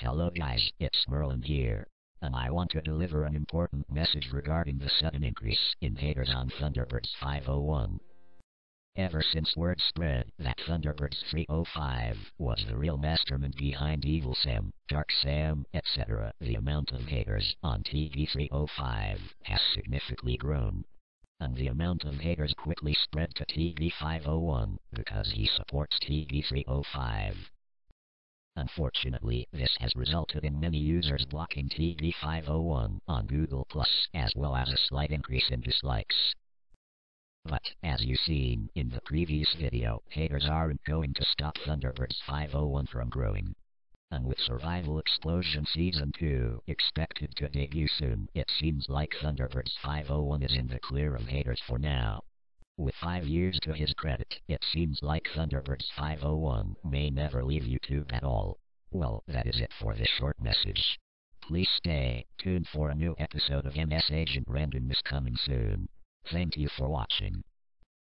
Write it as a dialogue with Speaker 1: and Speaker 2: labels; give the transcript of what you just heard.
Speaker 1: Hello guys, it's Merlin here. And I want to deliver an important message regarding the sudden increase in haters on Thunderbirds 501. Ever since word spread that Thunderbirds 305 was the real mastermind behind Evil Sam, Dark Sam, etc., the amount of haters on TB 305 has significantly grown. And the amount of haters quickly spread to TB 501 because he supports TB 305. Unfortunately, this has resulted in many users blocking TB501 on Google as well as a slight increase in dislikes. But, as you've seen in the previous video, haters aren't going to stop Thunderbirds 501 from growing. And with Survival Explosion Season 2 expected to debut soon, it seems like Thunderbirds 501 is in the clear of haters for now. With five years to his credit, it seems like Thunderbirds 501 may never leave YouTube at all. Well, that is it for this short message. Please stay tuned for a new episode of MS Agent Randomness coming soon. Thank you for watching.